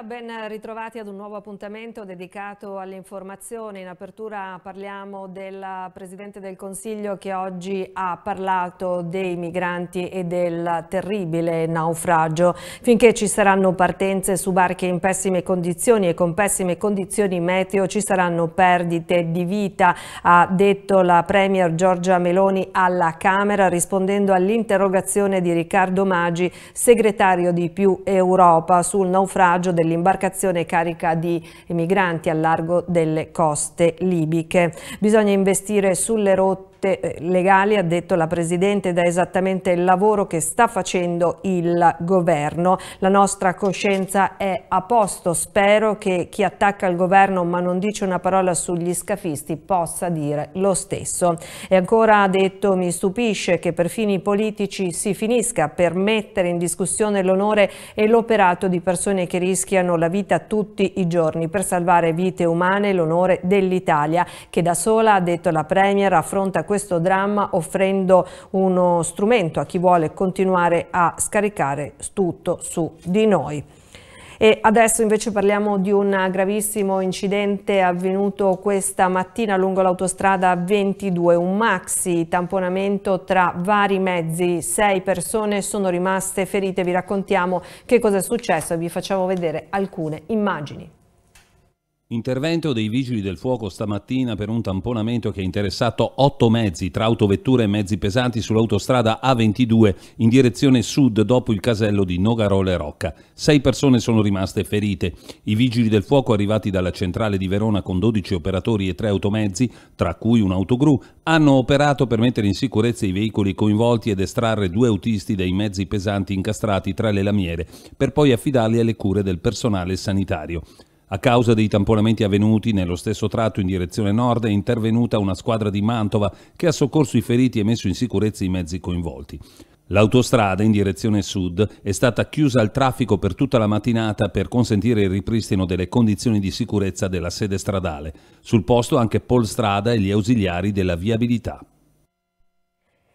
Buonasera, ben ritrovati ad un nuovo appuntamento dedicato all'informazione. In apertura parliamo del Presidente del Consiglio che oggi ha parlato dei migranti e del terribile naufragio. Finché ci saranno partenze su barche in pessime condizioni e con pessime condizioni meteo ci saranno perdite di vita, ha detto la Premier Giorgia Meloni alla Camera rispondendo all'interrogazione di Riccardo Maggi, segretario di Più Europa sul naufragio naufragio dell'imbarcazione carica di migranti al largo delle coste libiche. Bisogna investire sulle rotte eh, legali, ha detto la Presidente, è esattamente il lavoro che sta facendo il Governo. La nostra coscienza è a posto, spero che chi attacca il Governo ma non dice una parola sugli scafisti possa dire lo stesso. E ancora ha detto mi stupisce che per fini politici si finisca per mettere in discussione l'onore e l'operato di persone che rischiano la vita tutti i giorni per salvare vite umane e l'onore dell'Italia che da sola, ha detto la Premier, affronta questo dramma offrendo uno strumento a chi vuole continuare a scaricare tutto su di noi. E adesso invece parliamo di un gravissimo incidente avvenuto questa mattina lungo l'autostrada 22, un maxi tamponamento tra vari mezzi, sei persone sono rimaste ferite, vi raccontiamo che cosa è successo e vi facciamo vedere alcune immagini. Intervento dei vigili del fuoco stamattina per un tamponamento che ha interessato otto mezzi tra autovetture e mezzi pesanti sull'autostrada A22 in direzione sud dopo il casello di Nogarole Rocca. Sei persone sono rimaste ferite. I vigili del fuoco arrivati dalla centrale di Verona con 12 operatori e tre automezzi, tra cui un autogru, hanno operato per mettere in sicurezza i veicoli coinvolti ed estrarre due autisti dai mezzi pesanti incastrati tra le lamiere, per poi affidarli alle cure del personale sanitario. A causa dei tamponamenti avvenuti nello stesso tratto in direzione nord è intervenuta una squadra di Mantova che ha soccorso i feriti e messo in sicurezza i mezzi coinvolti. L'autostrada in direzione sud è stata chiusa al traffico per tutta la mattinata per consentire il ripristino delle condizioni di sicurezza della sede stradale. Sul posto anche Polstrada e gli ausiliari della viabilità.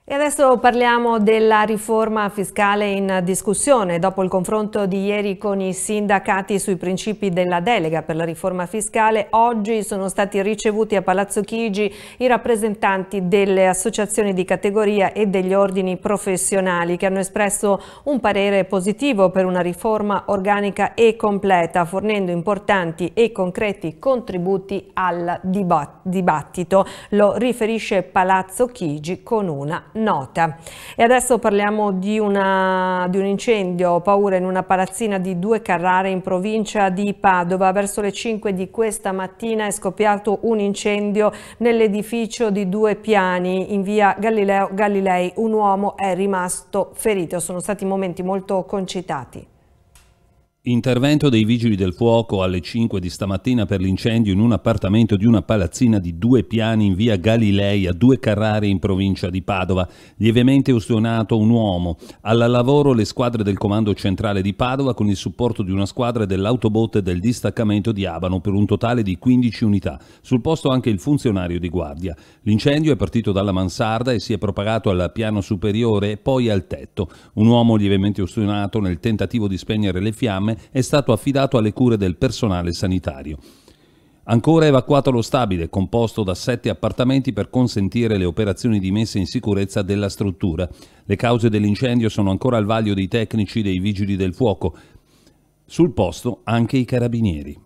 E adesso parliamo della riforma fiscale in discussione. Dopo il confronto di ieri con i sindacati sui principi della delega per la riforma fiscale, oggi sono stati ricevuti a Palazzo Chigi i rappresentanti delle associazioni di categoria e degli ordini professionali che hanno espresso un parere positivo per una riforma organica e completa, fornendo importanti e concreti contributi al dibattito. Lo riferisce Palazzo Chigi con una nota. E adesso parliamo di, una, di un incendio, paura in una palazzina di due Carrare in provincia di Padova. Verso le 5 di questa mattina è scoppiato un incendio nell'edificio di due piani in via Galileo Galilei. Un uomo è rimasto ferito. Sono stati momenti molto concitati. Intervento dei vigili del fuoco alle 5 di stamattina per l'incendio in un appartamento di una palazzina di due piani in via Galilei a due Carrare in provincia di Padova. Lievemente ustionato un uomo. Alla lavoro le squadre del comando centrale di Padova con il supporto di una squadra dell'autobotte del distaccamento di Abano per un totale di 15 unità. Sul posto anche il funzionario di guardia. L'incendio è partito dalla mansarda e si è propagato al piano superiore e poi al tetto. Un uomo lievemente ustionato nel tentativo di spegnere le fiamme è stato affidato alle cure del personale sanitario. Ancora evacuato lo stabile, composto da sette appartamenti per consentire le operazioni di messa in sicurezza della struttura. Le cause dell'incendio sono ancora al vaglio dei tecnici dei vigili del fuoco. Sul posto anche i carabinieri.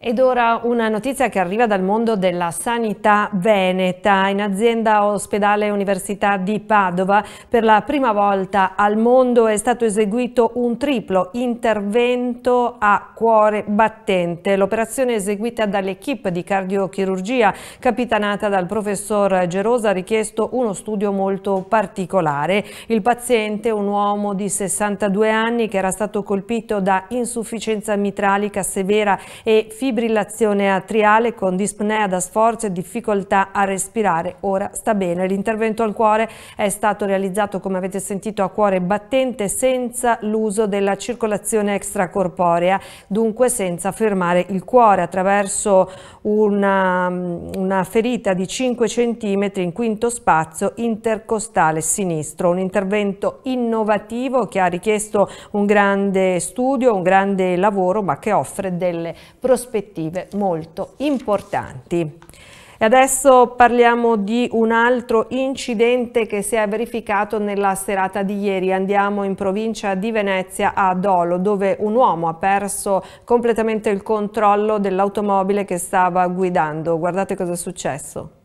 Ed ora una notizia che arriva dal mondo della sanità veneta. In azienda ospedale Università di Padova per la prima volta al mondo è stato eseguito un triplo intervento a cuore battente. L'operazione eseguita dall'equipe di cardiochirurgia capitanata dal professor Gerosa ha richiesto uno studio molto particolare. Il paziente, un uomo di 62 anni che era stato colpito da insufficienza mitralica severa e fibromialgia fibrillazione atriale con dispnea da sforzo e difficoltà a respirare. Ora sta bene. L'intervento al cuore è stato realizzato, come avete sentito, a cuore battente senza l'uso della circolazione extracorporea, dunque senza fermare il cuore attraverso una, una ferita di 5 cm in quinto spazio intercostale sinistro. Un intervento innovativo che ha richiesto un grande studio, un grande lavoro, ma che offre delle prospettive molto importanti. E adesso parliamo di un altro incidente che si è verificato nella serata di ieri. Andiamo in provincia di Venezia a Dolo dove un uomo ha perso completamente il controllo dell'automobile che stava guidando. Guardate cosa è successo.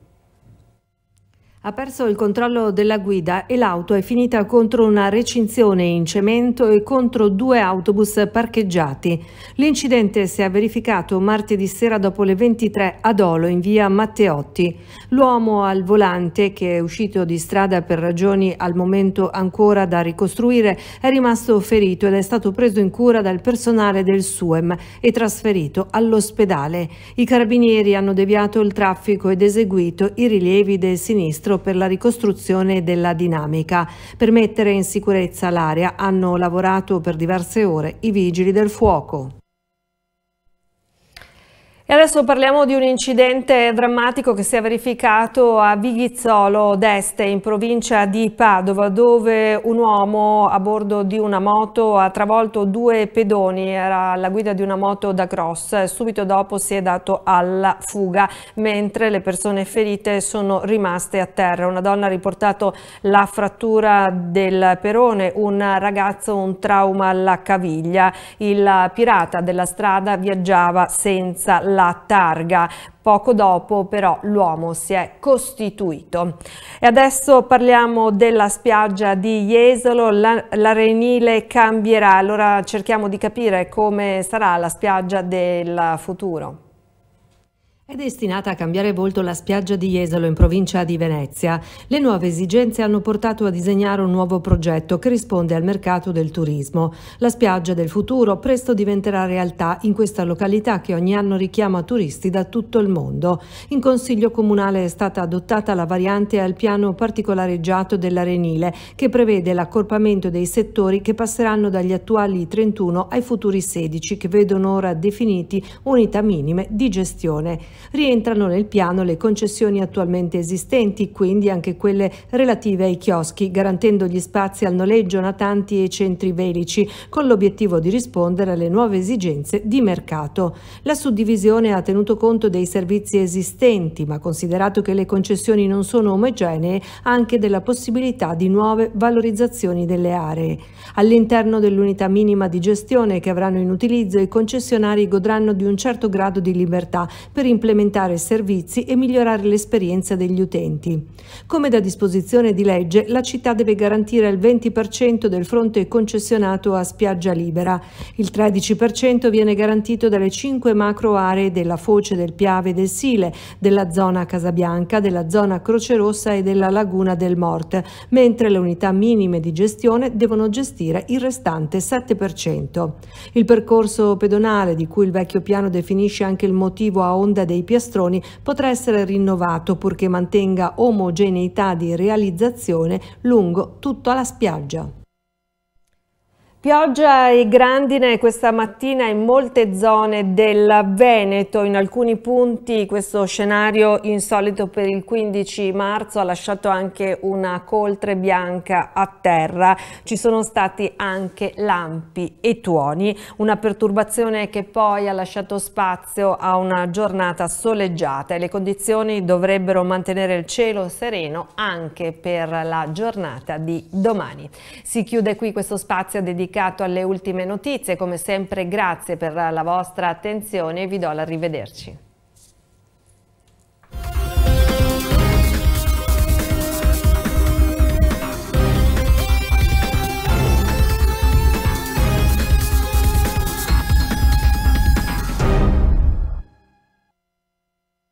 Ha perso il controllo della guida e l'auto è finita contro una recinzione in cemento e contro due autobus parcheggiati. L'incidente si è verificato martedì sera dopo le 23 ad Olo in via Matteotti. L'uomo al volante, che è uscito di strada per ragioni al momento ancora da ricostruire, è rimasto ferito ed è stato preso in cura dal personale del SUEM e trasferito all'ospedale. I carabinieri hanno deviato il traffico ed eseguito i rilievi del sinistro centro per la ricostruzione della dinamica. Per mettere in sicurezza l'area hanno lavorato per diverse ore i vigili del fuoco. E adesso parliamo di un incidente drammatico che si è verificato a Vighizzolo d'Este in provincia di Padova dove un uomo a bordo di una moto ha travolto due pedoni, era alla guida di una moto da cross, subito dopo si è dato alla fuga mentre le persone ferite sono rimaste a terra. Una donna ha riportato la frattura del perone, un ragazzo un trauma alla caviglia. Il pirata della strada viaggiava senza la la targa. Poco dopo però l'uomo si è costituito. E adesso parliamo della spiaggia di Jesolo, l'arenile cambierà, allora cerchiamo di capire come sarà la spiaggia del futuro. È destinata a cambiare volto la spiaggia di Jesolo in provincia di Venezia. Le nuove esigenze hanno portato a disegnare un nuovo progetto che risponde al mercato del turismo. La spiaggia del futuro presto diventerà realtà in questa località che ogni anno richiama turisti da tutto il mondo. In Consiglio Comunale è stata adottata la variante al piano particolareggiato dell'Arenile che prevede l'accorpamento dei settori che passeranno dagli attuali 31 ai futuri 16 che vedono ora definiti unità minime di gestione. Rientrano nel piano le concessioni attualmente esistenti, quindi anche quelle relative ai chioschi, garantendo gli spazi al noleggio natanti e centri velici, con l'obiettivo di rispondere alle nuove esigenze di mercato. La suddivisione ha tenuto conto dei servizi esistenti, ma considerato che le concessioni non sono omogenee, anche della possibilità di nuove valorizzazioni delle aree. All'interno dell'unità minima di gestione che avranno in utilizzo, i concessionari godranno di un certo grado di libertà per implementare implementare servizi e migliorare l'esperienza degli utenti. Come da disposizione di legge, la città deve garantire il 20% del fronte concessionato a spiaggia libera. Il 13% viene garantito dalle cinque macro aree della Foce del Piave e del Sile, della zona Casabianca, della zona Croce Rossa e della Laguna del Mort, mentre le unità minime di gestione devono gestire il restante 7%. Il percorso pedonale, di cui il vecchio piano definisce anche il motivo a onda dei piastroni potrà essere rinnovato purché mantenga omogeneità di realizzazione lungo tutta la spiaggia. Pioggia e grandine questa mattina in molte zone del Veneto, in alcuni punti questo scenario insolito per il 15 marzo ha lasciato anche una coltre bianca a terra, ci sono stati anche lampi e tuoni, una perturbazione che poi ha lasciato spazio a una giornata soleggiata e le condizioni dovrebbero mantenere il cielo sereno anche per la giornata di domani. Si chiude qui questo spazio dedicato dedicato alle ultime notizie. Come sempre grazie per la vostra attenzione e vi do l'arrivederci.